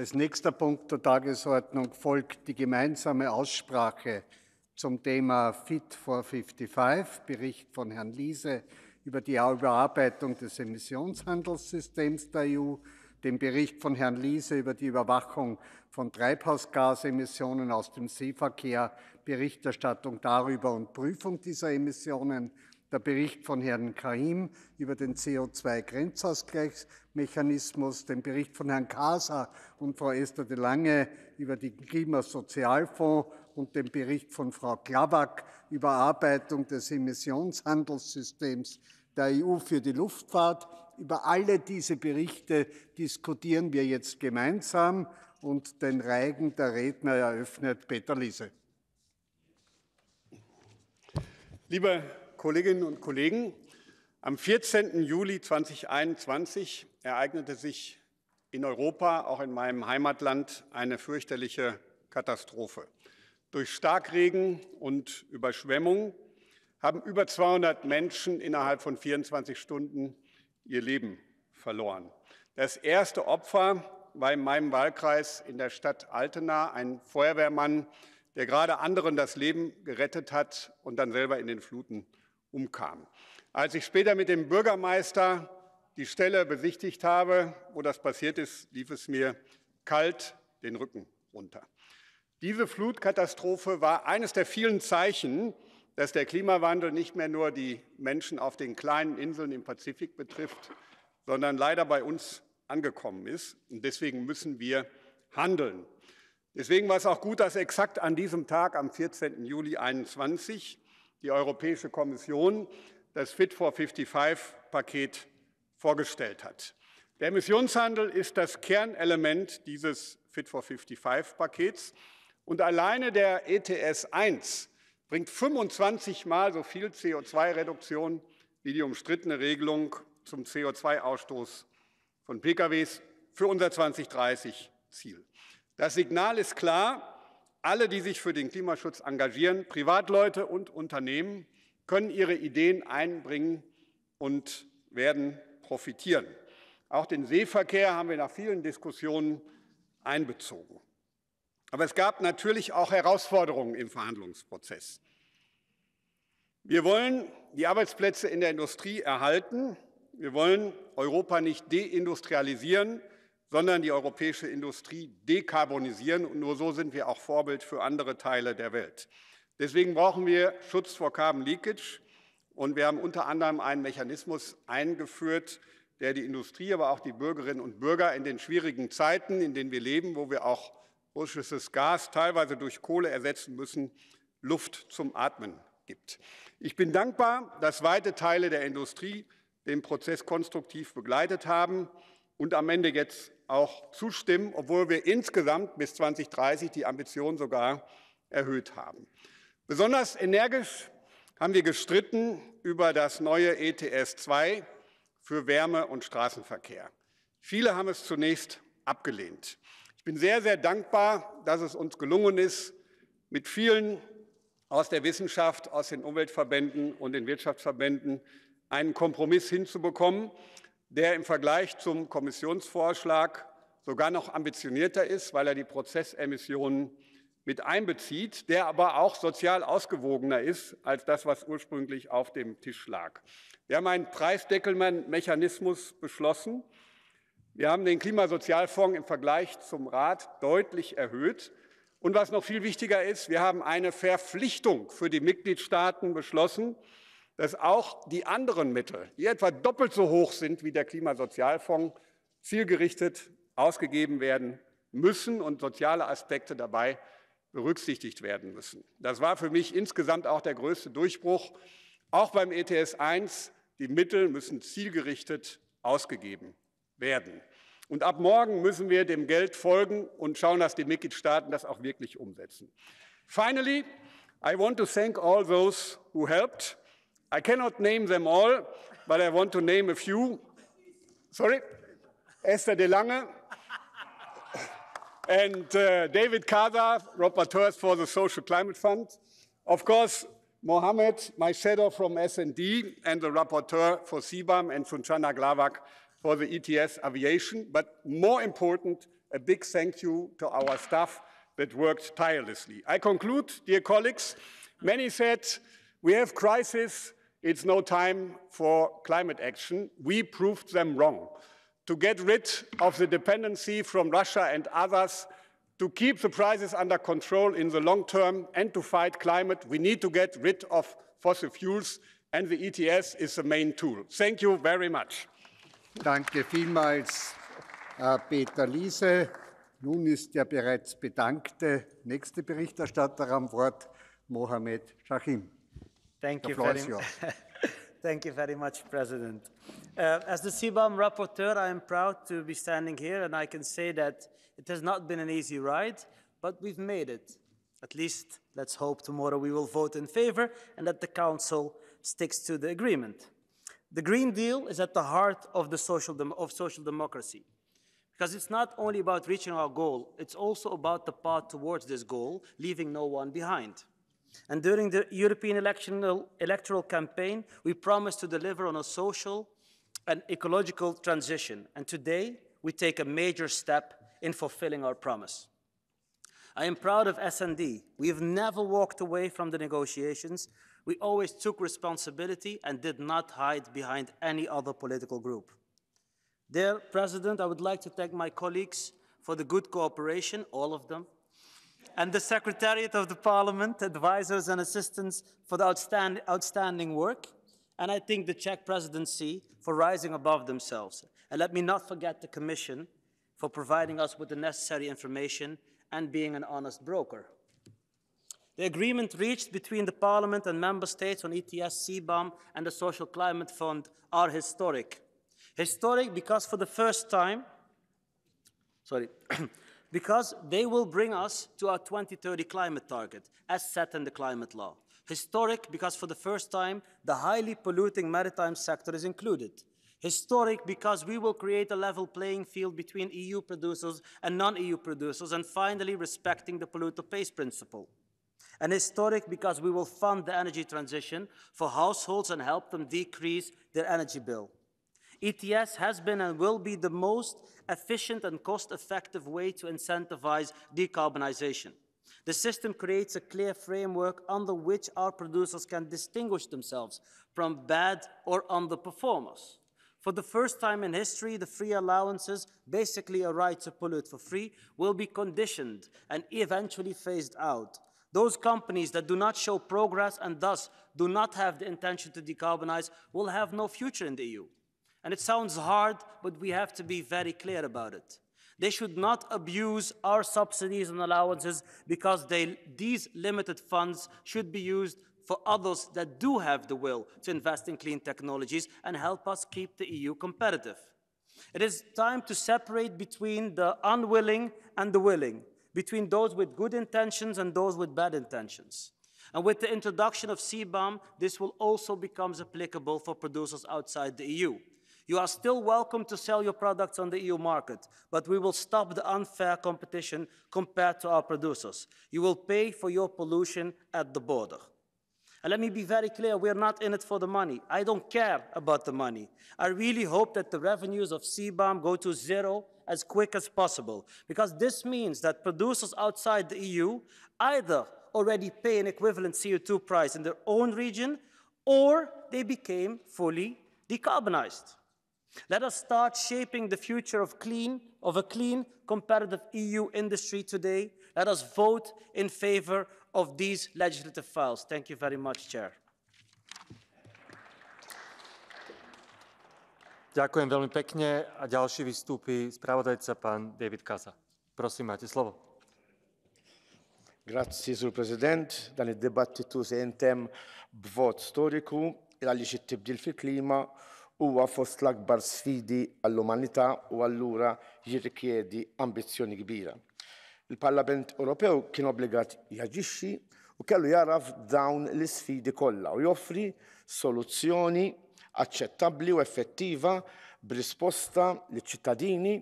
Als nächster Punkt der Tagesordnung folgt die gemeinsame Aussprache zum Thema Fit for 55, Bericht von Herrn Liese über die Überarbeitung des Emissionshandelssystems der EU, dem Bericht von Herrn Liese über die Überwachung von Treibhausgasemissionen aus dem Seeverkehr, Berichterstattung darüber und Prüfung dieser Emissionen, der Bericht von Herrn Kahim über den CO2-Grenzausgleichsmechanismus, den Bericht von Herrn Casa und Frau Esther de Lange über den Klimasozialfonds und den Bericht von Frau Klawack Überarbeitung des Emissionshandelssystems der EU für die Luftfahrt. Über alle diese Berichte diskutieren wir jetzt gemeinsam und den Reigen der Redner eröffnet Peter Liese. Liebe Kolleginnen und Kollegen, am 14. Juli 2021 ereignete sich in Europa, auch in meinem Heimatland, eine fürchterliche Katastrophe. Durch Starkregen und Überschwemmung haben über 200 Menschen innerhalb von 24 Stunden ihr Leben verloren. Das erste Opfer war in meinem Wahlkreis in der Stadt Altena ein Feuerwehrmann, der gerade anderen das Leben gerettet hat und dann selber in den Fluten umkam. Als ich später mit dem Bürgermeister die Stelle besichtigt habe, wo das passiert ist, lief es mir kalt den Rücken runter. Diese Flutkatastrophe war eines der vielen Zeichen, dass der Klimawandel nicht mehr nur die Menschen auf den kleinen Inseln im Pazifik betrifft, sondern leider bei uns angekommen ist. Und deswegen müssen wir handeln. Deswegen war es auch gut, dass exakt an diesem Tag, am 14. Juli 2021, die Europäische Kommission das Fit for 55-Paket vorgestellt hat. Der Emissionshandel ist das Kernelement dieses Fit for 55-Pakets. Und alleine der ETS 1 bringt 25 Mal so viel CO2-Reduktion wie die umstrittene Regelung zum CO2-Ausstoß von PKWs für unser 2030-Ziel. Das Signal ist klar, alle, die sich für den Klimaschutz engagieren, Privatleute und Unternehmen, können ihre Ideen einbringen und werden profitieren. Auch den Seeverkehr haben wir nach vielen Diskussionen einbezogen. Aber es gab natürlich auch Herausforderungen im Verhandlungsprozess. Wir wollen die Arbeitsplätze in der Industrie erhalten. Wir wollen Europa nicht deindustrialisieren, sondern die europäische Industrie dekarbonisieren. Und nur so sind wir auch Vorbild für andere Teile der Welt. Deswegen brauchen wir Schutz vor Carbon Leakage. Und wir haben unter anderem einen Mechanismus eingeführt, der die Industrie, aber auch die Bürgerinnen und Bürger in den schwierigen Zeiten, in denen wir leben, wo wir auch russisches Gas teilweise durch Kohle ersetzen müssen, Luft zum Atmen gibt. Ich bin dankbar, dass weite Teile der Industrie den Prozess konstruktiv begleitet haben und am Ende jetzt auch zustimmen, obwohl wir insgesamt bis 2030 die Ambition sogar erhöht haben. Besonders energisch haben wir gestritten über das neue ETS 2 für Wärme- und Straßenverkehr. Viele haben es zunächst abgelehnt. Ich bin sehr, sehr dankbar, dass es uns gelungen ist, mit vielen aus der Wissenschaft, aus den Umweltverbänden und den Wirtschaftsverbänden einen Kompromiss hinzubekommen, der im Vergleich zum Kommissionsvorschlag sogar noch ambitionierter ist, weil er die Prozessemissionen mit einbezieht, der aber auch sozial ausgewogener ist als das, was ursprünglich auf dem Tisch lag. Wir haben einen Preisdeckelmechanismus beschlossen. Wir haben den Klimasozialfonds im Vergleich zum Rat deutlich erhöht. Und was noch viel wichtiger ist, wir haben eine Verpflichtung für die Mitgliedstaaten beschlossen, dass auch die anderen Mittel, die etwa doppelt so hoch sind wie der Klimasozialfonds, zielgerichtet ausgegeben werden müssen und soziale Aspekte dabei berücksichtigt werden müssen. Das war für mich insgesamt auch der größte Durchbruch. Auch beim ETS 1, die Mittel müssen zielgerichtet ausgegeben werden. Und ab morgen müssen wir dem Geld folgen und schauen, dass die Mitgliedstaaten das auch wirklich umsetzen. Finally, I want to thank all those who helped I cannot name them all, but I want to name a few. Sorry? Esther De Lange and uh, David Casa, rapporteurs for the Social Climate Fund. Of course, Mohammed, my shadow from S&D, and the rapporteur for CBAM, and Sunčana Glavak for the ETS aviation. But more important, a big thank you to our staff that worked tirelessly. I conclude, dear colleagues, many said we have crisis, it's no time for climate action. We proved them wrong. To get rid of the dependency from Russia and others, to keep the prices under control in the long term and to fight climate, we need to get rid of fossil fuels and the ETS is the main tool. Thank you very much. Danke vielmals, äh, Peter Liese. Nun ist der bereits bedankte nächste Berichterstatter am Wort, Mohammed Chahim. Thank The you, very, yours. Thank you very much, President. Uh, as the CBAM rapporteur, I am proud to be standing here, and I can say that it has not been an easy ride, but we've made it. At least, let's hope tomorrow we will vote in favor and that the Council sticks to the agreement. The Green Deal is at the heart of, the social of social democracy. Because it's not only about reaching our goal, it's also about the path towards this goal, leaving no one behind. And during the European electional, uh, electoral campaign, we promised to deliver on a social and ecological transition. And today, we take a major step in fulfilling our promise. I am proud of S&D. We have never walked away from the negotiations. We always took responsibility and did not hide behind any other political group. Dear President, I would like to thank my colleagues for the good cooperation, all of them, and the Secretariat of the Parliament, advisors and assistants for the outstand- outstanding work, and I thank the Czech presidency for rising above themselves. And let me not forget the Commission for providing us with the necessary information and being an honest broker. The agreement reached between the Parliament and Member States on ETS, CBAM, and the Social Climate Fund are historic. Historic because for the first time, sorry, because they will bring us to our 2030 climate target, as set in the climate law. Historic because for the first time, the highly polluting maritime sector is included. Historic because we will create a level playing field between EU producers and non-EU producers, and finally respecting the polluter pays principle. And historic because we will fund the energy transition for households and help them decrease their energy bill. ETS has been and will be the most efficient and cost-effective way to incentivize decarbonization. The system creates a clear framework under which our producers can distinguish themselves from bad or underperformers. For the first time in history, the free allowances, basically a right to pollute for free, will be conditioned and eventually phased out. Those companies that do not show progress and thus do not have the intention to decarbonize will have no future in the EU. And it sounds hard, but we have to be very clear about it. They should not abuse our subsidies and allowances because they, these limited funds should be used for others that do have the will to invest in clean technologies and help us keep the EU competitive. It is time to separate between the unwilling and the willing, between those with good intentions and those with bad intentions. And with the introduction of CBAM, this will also become applicable for producers outside the EU. You are still welcome to sell your products on the EU market, but we will stop the unfair competition compared to our producers. You will pay for your pollution at the border. And let me be very clear, we're not in it for the money. I don't care about the money. I really hope that the revenues of CBAM go to zero as quick as possible, because this means that producers outside the EU either already pay an equivalent CO2 price in their own region, or they became fully decarbonized. Let us start shaping the future of clean, of a clean, competitive EU industry today. Let us vote in favor of these legislative files. Thank you very much, Chair. Ďakujem veľmi pekne a ďalší vystúpi spravodajca pán David Casa. Prosím, máte slovo. Grazzi, Sur President. Dan id-dibattitu se jintem b'vot storiku il għaliex it-tibdil fil-klima huwa fost l-akbar sfidi għall-umanità u allura jirrikjedi ambizzjoni kbira. Il-Parlament Ewropew kien obbligat jaġixxi u kellu jaraf dawn l-isfidi kollha u joffri soluzzjoni aċċettabbli u effettiva b'risposta liċ-ċittadini,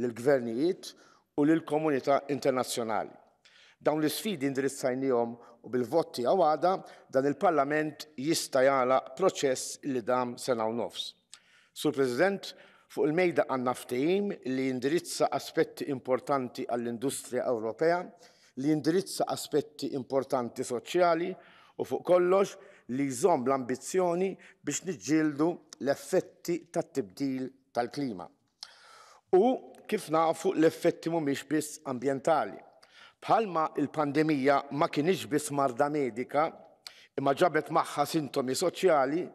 lill-gvernijiet u lill-komunità internazzjonali. Dawn l-sfidi indirizzajnijom u bil-votti għawada dan il-Parlament jista' jala proċess li dam sena u nofs. Sur President, Fuq il-mejda għanna ftehim li jindirizza aspetti importanti għall-industrija Ewropea, li jindirizza aspetti importanti soċjali u fuq kollox li jżomm l-ambizzjoni biex niġġieldu l-effetti tat-tibdil tal-klima. U kif nafu l-effetti mhumiex biss ambjentali. Bħalma il-pandemija ma kienx biss marda medika, imma ġabet magħha sintomi soċjali,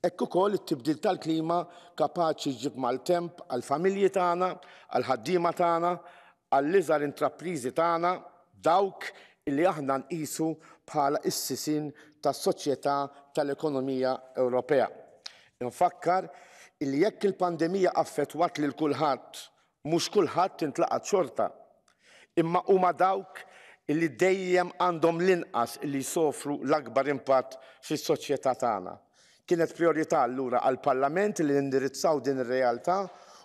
Ekku kol it-tibdil tal-klima kapaċi ġib mal-temp għal-familji tagħna, għal-ħaddiema tagħna, għall-iżar intraprizi tagħna, dawk illi aħna nqisu bħala issisin tas-soċjetà tal-ekonomija Ewropea. Infakkar illi jekk il-pandemija affettwat lil kulħadd, mhux kulħadd intlaqat xorta. Imma huma dawk illi dejjem għandhom l-inqas illi jsofru l-akbar impatt fis-soċjetà tagħna Kienet priorità allura għal-Parlament li indirizzaw din ir-realtà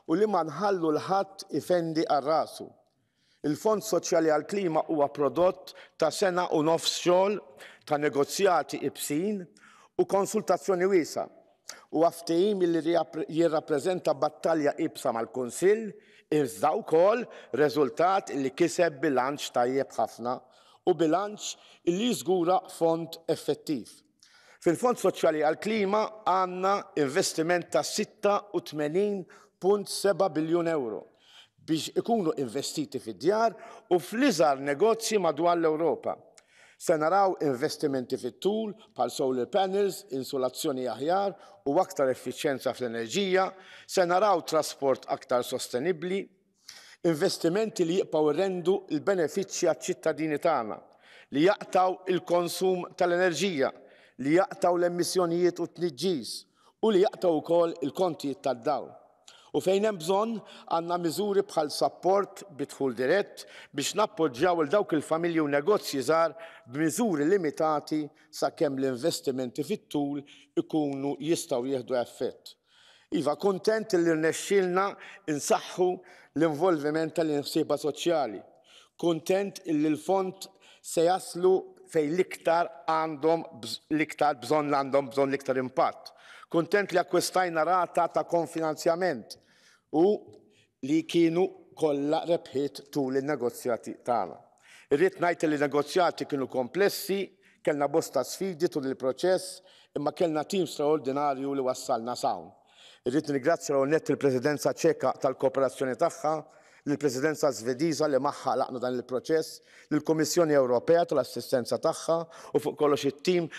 u li ma nħallu l-ħadd ifendi għar-rasu. Il-Fond Soċjali għal-Klima huwa prodott ta' sena u nofs xogħol ta' negozjati ibsin u konsultazzjoni wiesa u għaftejim li jirrappreżenta battalja ibsa mal-Kunsill iżda wkoll reżultat li kiseb bilanċ tajjeb ħafna u bilanċ li jżgura fond effettiv. Fil-Fond Soċjali għal-Klima għanna investiment ta' 86.7 biljun euro biex ikunu investiti fid-djar u fl-iżar negozji madwar l-Europa. Se naraw investimenti fit-tul pal solar panels, insolazzjoni aħjar u aktar effiċjenza fl-enerġija, se naraw trasport aktar sostenibli, investimenti li jibqaw rendu il-benefiċċji għal-ċittadini tagħna, li jaqtaw il-konsum tal-enerġija, li jaqtaw l-emissjonijiet u t-nġis u li jaqtaw ukoll il-kontijiet tad-dawl. U fejn hemm bżonn għandna miżuri bħal support bidħul dirett biex nappoġġjaw il dawk il-familji u negozji żgħar b'miżuri limitati sakemm l-investimenti fit-tul ikunu jistgħu jieħdu effett. Iva, kontent li rnexxilna insaħħu l-involviment tal-inħsieba soċjali. Kontent li l-fond se jaslu fej liktar għandhom liktar bżon għandhom bżon liktar impatt. Kontent li akkwistajna rata ta' konfinanzjament u li kienu kolla rebħiet tul il-negozjati tagħna. Irrid ngħid li negozjati kienu komplessi, kellna bosta sfidi tul il-proċess, imma kellna tim straordinarju li wassalna sawn. Irrid ningrazzja l il-Presidenza ċeka tal-kooperazzjoni tagħha, l-Presidenza Svediża li maħħa laqna dan il-proċess, l-Komissjoni Ewropea tal-assistenza tagħha u fuq kollox it-tim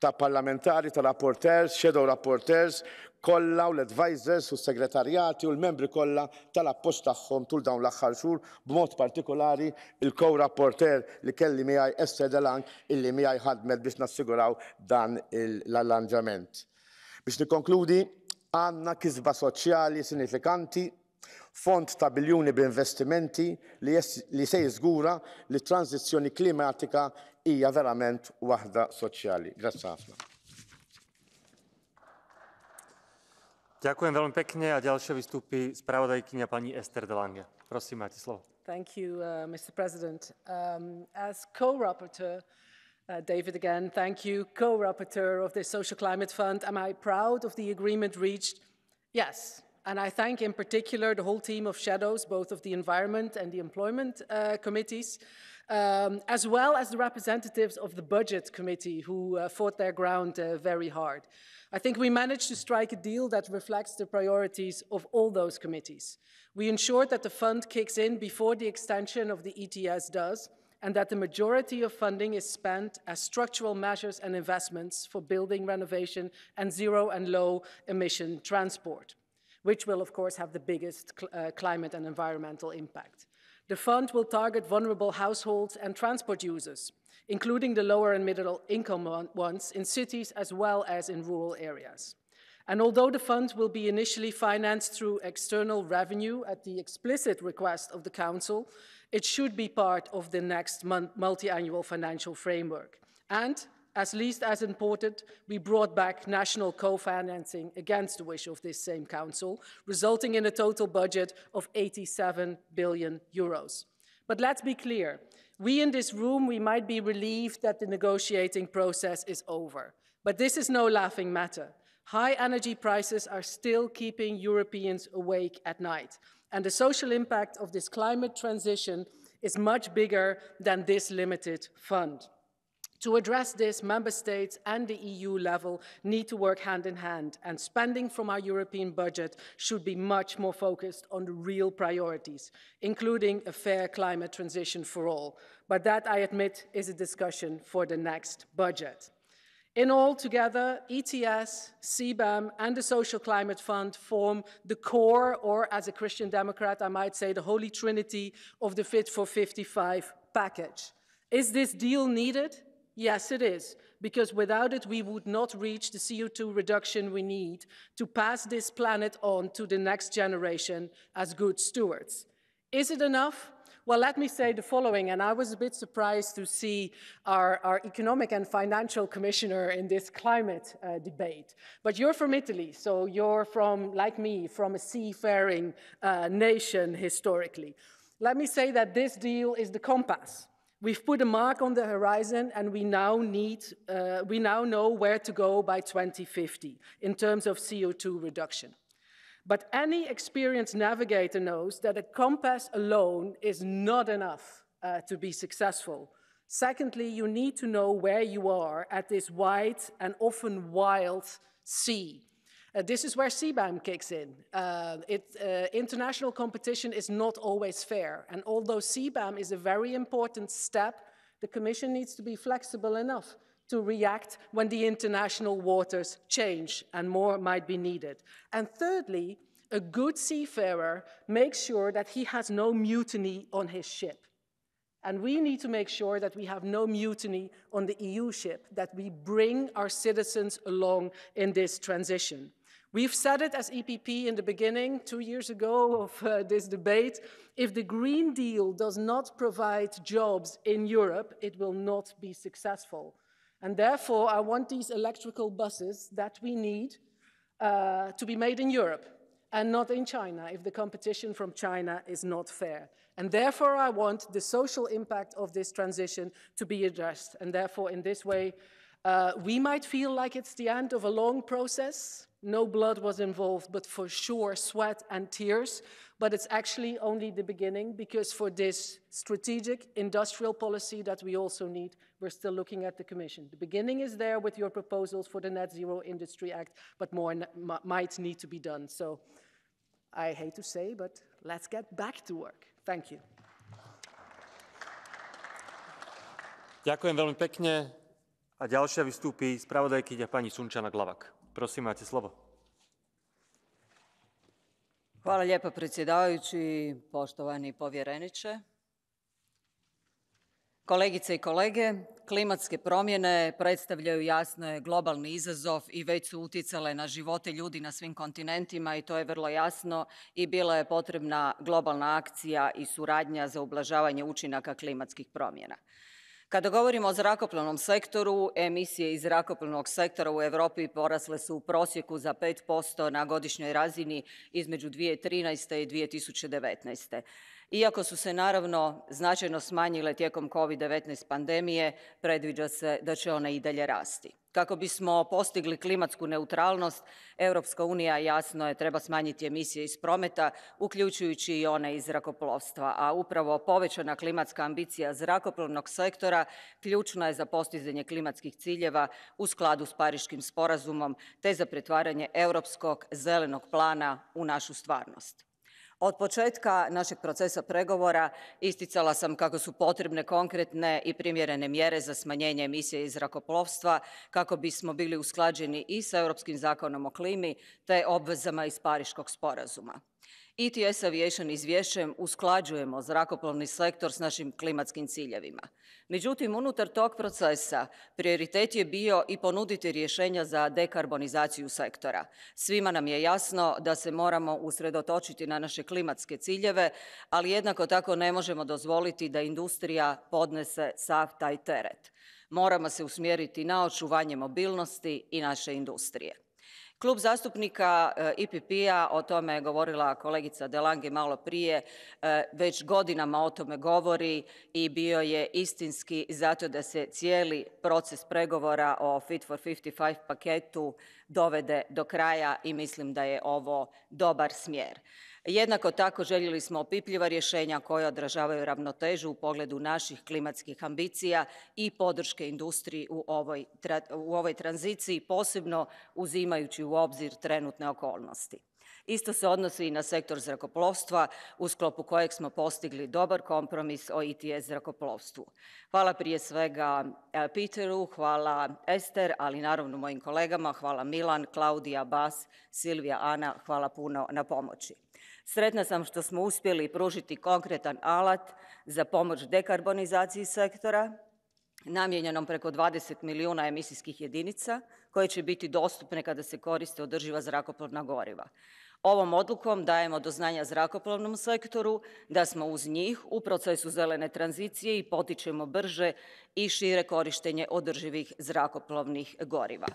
ta' parlamentari, ta' rapporters, shadow rapporters, kollha u l-advisors u s-segretarjati u l-membri kollha tal-appoġġ tagħhom tul dawn l-aħħar xhur b'mod partikolari il-co-rapporter li kelli miegħi Esther Delang illi miegħi ħadmet biex nassiguraw dan l-allanġament. Biex nikkonkludi, għandna kisba soċjali sinifikanti fond ta' biljuni b'investimenti li, li se jiżgura li tranzizjoni klimatika hija verament waħda soċjali. Grazzi ħafna. Ďakujem veľmi pekne a ďalšie vystúpi spravodajkynia pani Esther de Lange. Prosím, máte slovo. Thank you, uh, Mr. President. Um, as co-rapporteur, uh, David again, thank you, co-rapporteur of the Social Climate Fund. Am I proud of the agreement reached? Yes, And I thank in particular the whole team of shadows, both of the environment and the employment uh, committees, um, as well as the representatives of the budget committee who uh, fought their ground uh, very hard. I think we managed to strike a deal that reflects the priorities of all those committees. We ensured that the fund kicks in before the extension of the ETS does, and that the majority of funding is spent as structural measures and investments for building renovation and zero and low emission transport which will, of course, have the biggest cl uh, climate and environmental impact. The fund will target vulnerable households and transport users, including the lower and middle income ones in cities as well as in rural areas. And although the fund will be initially financed through external revenue at the explicit request of the Council, it should be part of the next multi-annual financial framework. And as least as important, we brought back national co-financing against the wish of this same council, resulting in a total budget of 87 billion euros. But let's be clear, we in this room, we might be relieved that the negotiating process is over. But this is no laughing matter. High energy prices are still keeping Europeans awake at night. And the social impact of this climate transition is much bigger than this limited fund. To address this, member states and the EU level need to work hand in hand, and spending from our European budget should be much more focused on the real priorities, including a fair climate transition for all. But that, I admit, is a discussion for the next budget. In all together, ETS, CBAM and the Social Climate Fund form the core, or as a Christian Democrat, I might say the holy trinity of the Fit for 55 package. Is this deal needed? Yes, it is, because without it, we would not reach the CO2 reduction we need to pass this planet on to the next generation as good stewards. Is it enough? Well, let me say the following, and I was a bit surprised to see our, our economic and financial commissioner in this climate uh, debate. But you're from Italy, so you're from, like me, from a seafaring uh, nation historically. Let me say that this deal is the compass. We've put a mark on the horizon and we now need, uh, we now know where to go by 2050 in terms of CO2 reduction. But any experienced navigator knows that a compass alone is not enough uh, to be successful. Secondly, you need to know where you are at this wide and often wild sea. Uh, this is where CBAM kicks in. Uh, it, uh, international competition is not always fair. And although CBAM is a very important step, the Commission needs to be flexible enough to react when the international waters change and more might be needed. And thirdly, a good seafarer makes sure that he has no mutiny on his ship. And we need to make sure that we have no mutiny on the EU ship, that we bring our citizens along in this transition. We've said it as EPP in the beginning, two years ago, of uh, this debate. If the Green Deal does not provide jobs in Europe, it will not be successful. And therefore, I want these electrical buses that we need uh, to be made in Europe and not in China if the competition from China is not fair. And therefore, I want the social impact of this transition to be addressed. And therefore, in this way, uh, we might feel like it's the end of a long process. No blood was involved, but for sure, sweat and tears but it's actually only the beginning because for this strategic industrial policy that we also need, we're still looking at the Commission. The beginning is there with your proposals for the Net Zero Industry Act, but more might need to be done. So I hate to say, but let's get back to work. Thank you. Ďakujem veľmi pekne. A ďalšia vystúpi spravodajkyňa pani Sunčana Glavak. Prosím, máte slovo. Hvala lijepa predsjedavajući, poštovani povjereniče. Kolegice i kolege, klimatske promjene predstavljaju jasno globalni izazov i već su utjecale na živote ljudi na svim kontinentima i to je vrlo jasno i bila je potrebna globalna akcija i suradnja za ublažavanje učinaka klimatskih promjena. Kada govorimo o zrakoplovnom sektoru, emisije iz zrakoplovnog sektora u Europi porasle su u prosjeku za 5% na godišnjoj razini između 2013. i 2019. Iako su se naravno značajno smanjile tijekom COVID-19 pandemije, predviđa se da će one i dalje rasti. Kako bismo postigli klimatsku neutralnost, Europska unija jasno je treba smanjiti emisije iz prometa, uključujući i one iz zrakoplovstva, a upravo povećana klimatska ambicija zrakoplovnog sektora ključna je za postizanje klimatskih ciljeva u skladu s Pariškim sporazumom te za pretvaranje europskog zelenog plana u našu stvarnost. Od početka našeg procesa pregovora isticala sam kako su potrebne konkretne i primjerene mjere za smanjenje emisije iz zrakoplovstva kako bismo bili usklađeni i sa Europskim zakonom o klimi te obvezama iz Pariškog sporazuma. ETS Aviation izvješćem usklađujemo zrakoplovni sektor s našim klimatskim ciljevima. Međutim, unutar tog procesa prioritet je bio i ponuditi rješenja za dekarbonizaciju sektora. Svima nam je jasno da se moramo usredotočiti na naše klimatske ciljeve, ali jednako tako ne možemo dozvoliti da industrija podnese sav taj teret. Moramo se usmjeriti na očuvanje mobilnosti i naše industrije. Klub zastupnika IPP-a, o tome je govorila kolegica Delange malo prije, već godinama o tome govori i bio je istinski zato da se cijeli proces pregovora o Fit for 55 paketu dovede do kraja i mislim da je ovo dobar smjer. Jednako tako željeli smo opipljiva rješenja koja odražavaju ravnotežu u pogledu naših klimatskih ambicija i podrške industriji u ovoj, u ovoj tranziciji, posebno uzimajući u obzir trenutne okolnosti. Isto se odnosi i na sektor zrakoplovstva, u sklopu kojeg smo postigli dobar kompromis o ITS zrakoplovstvu. Hvala prije svega e, Peteru, hvala Ester, ali naravno mojim kolegama, hvala Milan, Klaudija, Bas, Silvija, Ana, hvala puno na pomoći. Sretna sam što smo uspjeli pružiti konkretan alat za pomoć dekarbonizaciji sektora, namijenjenom preko 20 milijuna emisijskih jedinica, koje će biti dostupne kada se koriste održiva zrakoplovna goriva. Ovom odlukom dajemo do znanja zrakoplovnom sektoru da smo uz njih u procesu zelene tranzicije i potičemo brže i šire korištenje održivih zrakoplovnih goriva.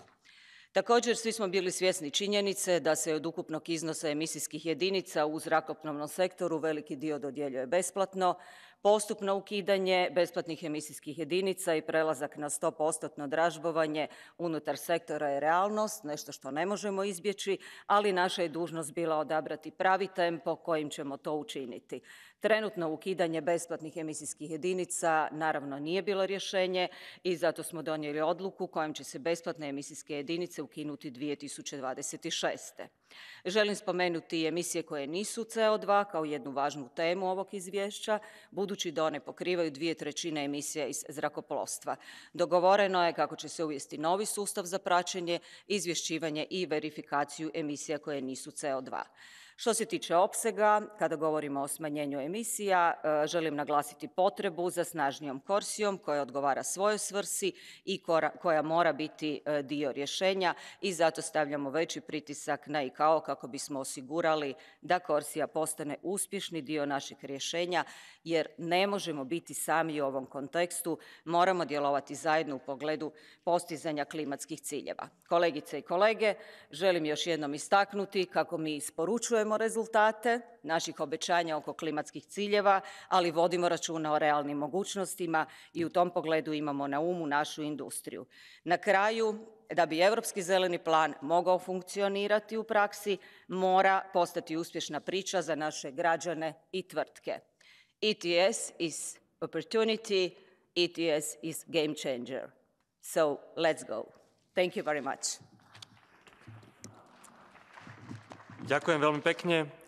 Također, svi smo bili svjesni činjenice da se od ukupnog iznosa emisijskih jedinica u zrakoplovnom sektoru veliki dio dodjeljuje besplatno, Postupno ukidanje besplatnih emisijskih jedinica i prelazak na 100% dražbovanje unutar sektora je realnost, nešto što ne možemo izbjeći, ali naša je dužnost bila odabrati pravi tempo kojim ćemo to učiniti. Trenutno ukidanje besplatnih emisijskih jedinica naravno nije bilo rješenje i zato smo donijeli odluku kojom će se besplatne emisijske jedinice ukinuti 2026. Želim spomenuti emisije koje nisu CO2 kao jednu važnu temu ovog izvješća, budući da one pokrivaju dvije trećine emisija iz zrakoplovstva. Dogovoreno je kako će se uvesti novi sustav za praćenje, izvješćivanje i verifikaciju emisija koje nisu CO2. Što se tiče opsega, kada govorimo o smanjenju emisija, e, želim naglasiti potrebu za snažnijom korsijom koja odgovara svojoj svrsi i koja mora biti e, dio rješenja i zato stavljamo veći pritisak na ICAO kako bismo osigurali da korsija postane uspješni dio naših rješenja jer ne možemo biti sami u ovom kontekstu, moramo djelovati zajedno u pogledu postizanja klimatskih ciljeva. Kolegice i kolege, želim još jednom istaknuti kako mi isporučujemo rezultate naših obećanja oko klimatskih ciljeva, ali vodimo računa o realnim mogućnostima i u tom pogledu imamo na umu našu industriju. Na kraju, da bi Europski zeleni plan mogao funkcionirati u praksi, mora postati uspješna priča za naše građane i tvrtke. ETS is opportunity, ETS is game changer. So let's go. Thank you very much. Ďakujem veľmi pekne.